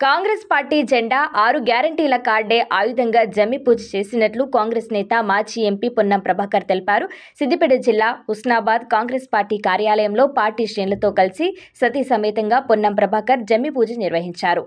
Congress party జెండా ఆరు గ్యారంటీల కార్డే ఆయుధంగా జమ్మి పూజ చేసినట్లు కాంగ్రెస్ నేత మాజీ ఎంపీ పొన్నం ప్రభాకర్ తెలిపారు. సిద్దిపేట జిల్లా హుస్నాబాద్ కాంగ్రెస్ పార్టీ కార్యాలయంలో పార్టీ శ్రేణులతో కలిసి సతీ సమేతంగా పొన్నం ప్రభాకర్ జమ్మి పూజ నిర్వహించారు.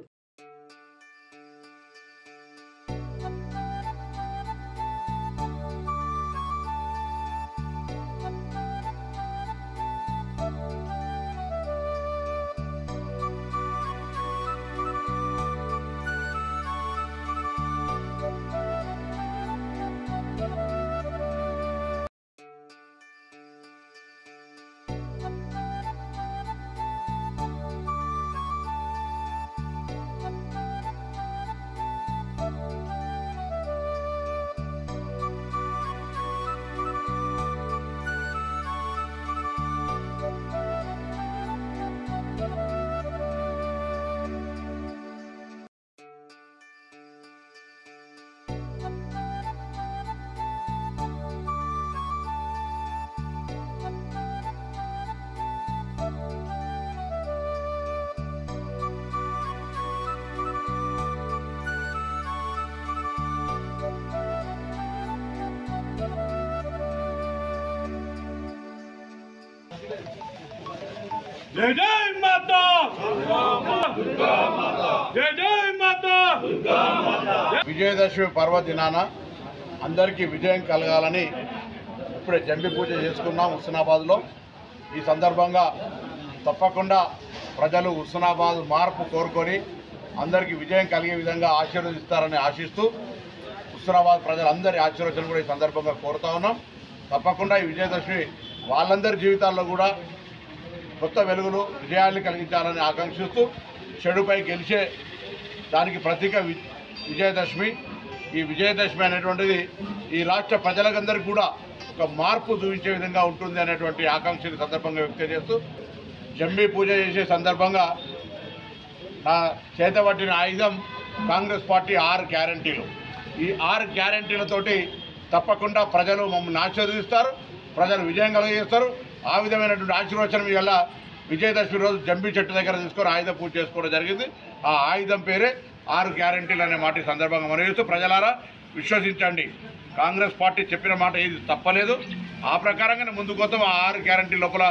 జై జై మాతా! జై జై మాతా! విజయదశమి పర్వదినాన అందరికీ విజయం కలగాలని ఇప్పుడే జంబి పూజ చేసుకున్నాం హుస్నాబాద్లో. ఈ సందర్భంగా తప్పకుండా ప్రజలు హుస్నాబాద్ మార్పు కోరుకొని అందరికీ విజయం కలిగే విధంగా ఆశీర్వదిస్తారని ఆశిస్తూ హుస్నాబాద్ ప్రజలందరి ఆశీర్వచన కూడా ఈ సందర్భంగా కోరుతా ఉన్నాం. తప్పకుండా ఈ విజయదశమి వాళ్ళందరి జీవితాల్లో కూడా కొత్త వెలుగులు విజయాన్ని కలిగించాలని ఆకాంక్షిస్తూ చెడుపై గెలిచే దానికి ప్రతీక విజయదశమి. ఈ విజయదశమి అనేటువంటిది ఈ రాష్ట్ర ప్రజలకందరికీ కూడా ఒక మార్పు చూపించే విధంగా ఉంటుంది అనేటువంటి ఆకాంక్షని సందర్భంగా వ్యక్తం చేస్తూ జమ్మి పూజ చేసే సందర్భంగా నా చేతబట్టిన ఆయుధం కాంగ్రెస్ పార్టీ ఆరు గ్యారంటీలు. ఈ ఆరు గ్యారంటీలతోటి తప్పకుండా ప్రజలు మమ్మల్ని ఆశీర్వదిస్తారు ప్రజలు విజయం కలిగజేస్తారు. ఆ విధమైనటువంటి ఆశీర్వచనం వల్ల విజయదశమి రోజు జంబి చెట్టు దగ్గర తీసుకొని ఆయుధ పూజ చేసుకోవడం జరిగింది. ఆ ఆయుధం పేరే ఆరు గ్యారంటీలు అనే మాట సందర్భంగా మనవిస్తూ చేస్తూ ప్రజలారా విశ్వసించండి. కాంగ్రెస్ పార్టీ చెప్పిన మాట ఏది తప్పలేదు. ఆ ప్రకారంగానే ముందు కోసం ఆ ఆరు గ్యారంటీ లోపల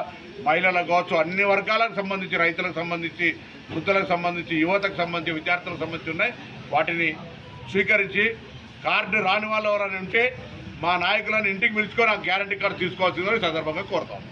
మహిళలకు కావచ్చు అన్ని వర్గాలకు సంబంధించి రైతులకు సంబంధించి వృద్ధులకు సంబంధించి యువతకు సంబంధించి విద్యార్థులకు సంబంధించి ఉన్నాయి. వాటిని స్వీకరించి కార్డు రాని వాళ్ళు ఎవరైనా ఉంటే మా నాయకులను ఇంటికి పిలుచుకొని ఆ గ్యారంటీ కార్డు తీసుకోవాల్సిందని సందర్భంగా కోరుతాం.